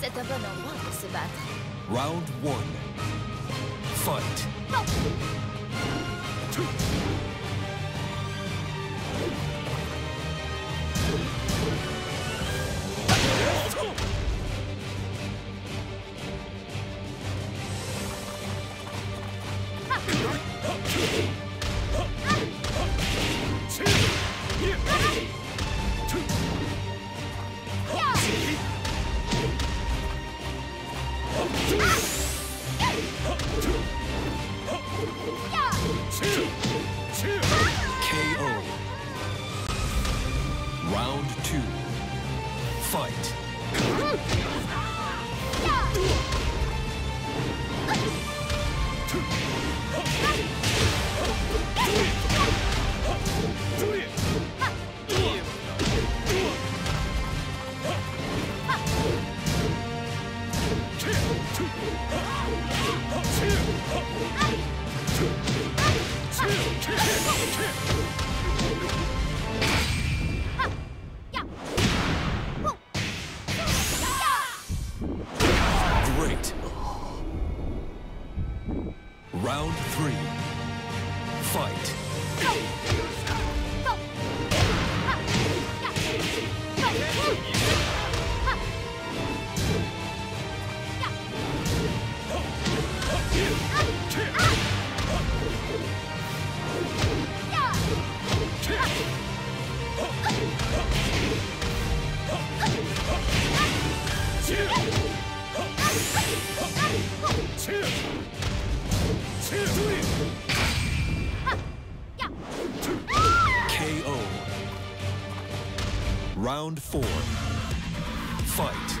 C'est un bon endroit pour se battre. Round one. Fight. KO. Two. Fight. Great. Round three. Fight. Round four. Fight.